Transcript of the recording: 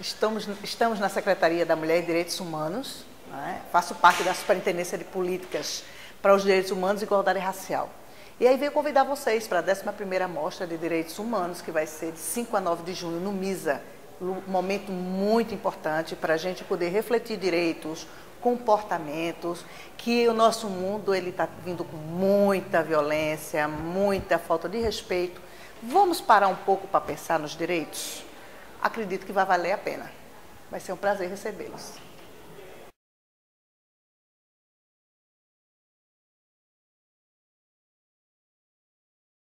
Estamos, estamos na Secretaria da Mulher e Direitos Humanos, né? faço parte da Superintendência de Políticas para os Direitos Humanos e Igualdade Racial. E aí veio convidar vocês para a 11ª Mostra de Direitos Humanos, que vai ser de 5 a 9 de junho no MISA. Um momento muito importante para a gente poder refletir direitos, comportamentos, que o nosso mundo ele está vindo com muita violência, muita falta de respeito. Vamos parar um pouco para pensar nos direitos? Acredito que vai valer a pena. Vai ser um prazer recebê-los.